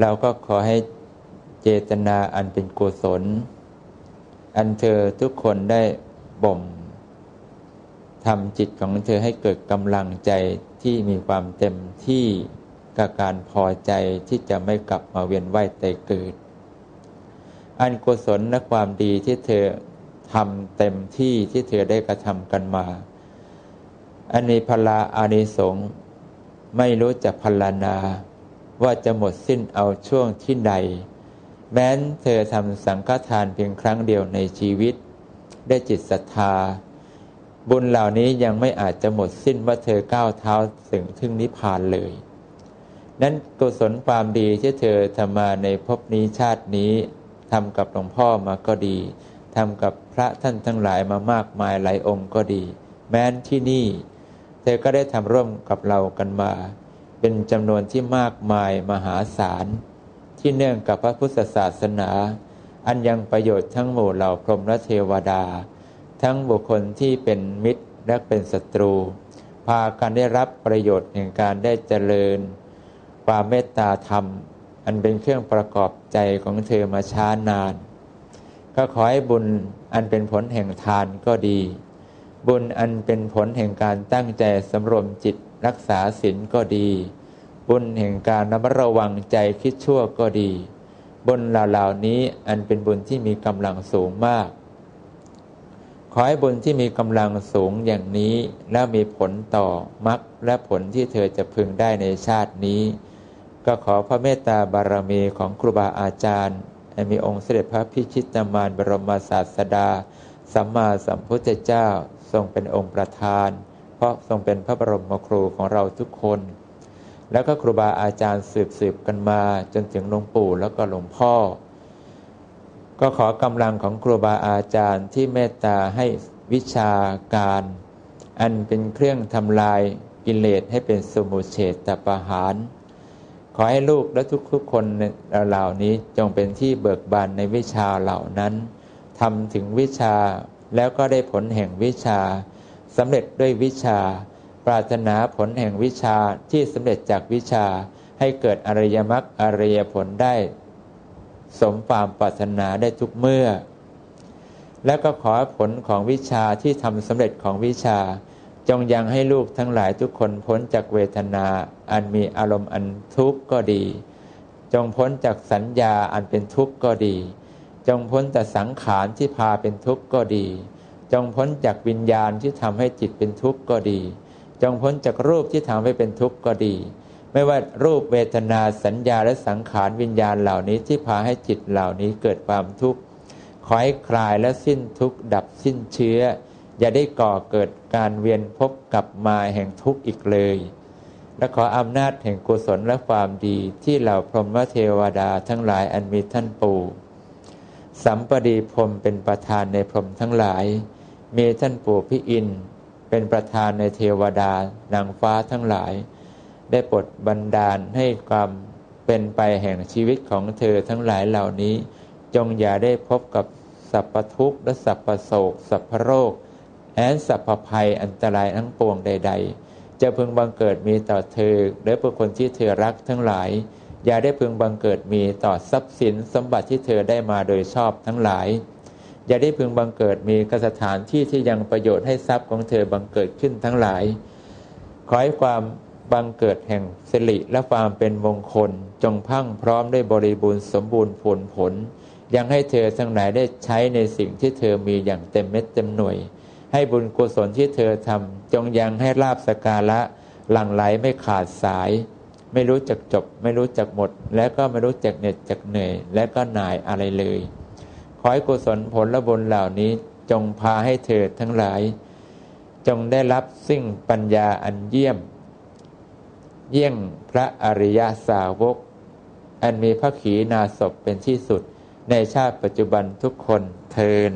เราก็ขอให้เจตนาอันเป็นกุศล อันเธอทุกคนได้บ่มทำจิตของเธอให้เกิดกำลังใจที่มีความเต็มที่กับการพอใจที่จะไม่กลับมาเวียนว่ายตายเกิด อันกุศลและความดีที่เธอทำเต็มที่ที่เธอได้กระทำกันมาอันนี้พลาอานิสงส์ไม่รู้จะพลานา ว่าจะหมดสิ้นเอาช่วงที่ใด แม้นเธอทำสังฆทานเพียงครั้งเดียวในชีวิต ได้จิตศรัทธา บุญเหล่านี้ยังไม่อาจจะหมดสิ้นว่าเธอก้าวเท้าถึงถึงนิพพานเลย นั้นกุศลความดีที่เธอทำมาในภพนี้ชาตินี้ทำกับหลวงพ่อมาก็ดีทำกับพระท่านทั้งหลายมามากมายหลายองค์ก็ดี แม้นที่นี่ เธอก็ได้ทำร่วมกับเรากันมา เป็นจำนวนที่มากมายมหาศาล ที่เนื่องกับพระพุทธศาสนา อันยังประโยชน์ทั้งหมู่เหล่าพรหมและเทวดา ทั้งบุคคลที่เป็นมิตรและเป็นศัตรู พากันได้รับประโยชน์แห่งการได้เจริญ ความเมตตาธรรม อันเป็นเครื่องประกอบใจของเธอมาช้านาน ก็ขอให้บุญอันเป็นผลแห่งทานก็ดี บุญอันเป็นผลแห่งการตั้งใจสำรวมจิต รักษาศีลก็ดี บุญแห่งการระมัดระวังใจคิดชั่วก็ดี บุญเหล่านี้อันเป็นบุญที่มีกำลังสูงมาก ขอให้บุญที่มีกำลังสูงอย่างนี้แล้วมีผลต่อมรรคและผลที่เธอจะพึงได้ในชาตินี้ ก็ขอพระเมตตาบารมีของครูบาอาจารย์ให้มีองค์เสด็จพระพิชิตมารบรมศาสดา สัมมาสัมพุทธเจ้าทรงเป็นองค์ประธาน เพราะทรงเป็นพระบรมครูของเราทุกคน แล้วก็ครูบาอาจารย์สืบสืบกันมาจนถึงหลวงปู่แล้วก็หลวงพ่อ ก็ขอกำลังของครูบาอาจารย์ที่เมตตาให้วิชาการ อันเป็นเครื่องทำลายกิเลสให้เป็นสมุเฉตประหาร ขอให้ลูกและทุกๆคนเหล่านี้จงเป็นที่เบิกบานในวิชาเหล่านั้นทำถึงวิชาแล้วก็ได้ผลแห่งวิชา สำเร็จด้วยวิชา ปรารถนาผลแห่งวิชาที่สำเร็จจากวิชาให้เกิดอริยมรรคอริยผลได้ สมความปรารถนาได้ทุกเมื่อ และก็ขอผลของวิชาที่ทำสำเร็จของวิชา จงยังให้ลูกทั้งหลายทุกคนพ้นจากเวทนา อันมีอารมณ์อันทุกข์ก็ดี จงพ้นจากสัญญาอันเป็นทุกข์ก็ดี จงพ้นแต่สังขารที่พาเป็นทุกข์ก็ดี จงพ้นจากวิญญาณที่ทำให้จิตเป็นทุกข์ก็ดี จงพ้นจากรูปที่ทำให้เป็นทุกข์ก็ดี ไม่ว่ารูปเวทนาสัญญาและสังขารวิญญาณเหล่านี้ที่พาให้จิตเหล่านี้เกิดความทุกข์ขอให้คลายและสิ้นทุกข์ดับสิ้นเชื้อ อย่าได้ก่อเกิดการเวียนพบกลับมาแห่งทุกข์อีกเลย และขออำนาจแห่งกุศลและความดีที่เหล่าพรหมเทวดาทั้งหลายอันมีท่านปู่สัมปดีพรมเป็นประธานในพรหมทั้งหลาย มีท่านปู่พิอิน เป็นประธานในเทวดานางฟ้าทั้งหลาย ได้ปลดบันดาลให้ความเป็นไปแห่งชีวิตของเธอทั้งหลายเหล่านี้ จงอย่าได้พบกับสัพพทุกข์และสัพพโศก สัพพโรคแอนสัพพภัยอันตรายทั้งปวงใด ๆ จะพึงบังเกิดมีต่อเธอ และบุคคลที่เธอรักทั้งหลาย อย่าได้พึงบังเกิดมีต่อทรัพย์สินสมบัติที่เธอได้มาโดยชอบทั้งหลาย อย่าได้พึงบังเกิดมีกสถานที่ที่ยังประโยชน์ให้ทรัพย์ของเธอบังเกิดขึ้นทั้งหลาย ขอให้ความบังเกิดแห่งสิริและความเป็นมงคล จงพังพร้อมด้วยบริบูรณ์สมบูรณ์ผลผล ยังให้เธอทั้งหลายได้ใช้ในสิ่งที่เธอมีอย่างเต็มเม็ดเต็มหน่วย ให้บุญกุศลที่เธอทำจงยังให้ลาบสการะหลั่งไหลไม่ขาดสาย ไม่รู้จักจบ ไม่รู้จักหมด และก็ไม่รู้จักเหน็ดจักเหนื่อย และก็หน่ายอะไรเลย ขอให้กุศลผลและบุญเหล่านี้จงพาให้เธอทั้งหลาย จงได้รับซึ่งปัญญาอันเยี่ยม เยี่ยงพระอริยสาวก อันมีพระขีณาสพเป็นที่สุดในชาติปัจจุบันทุกคนเทิน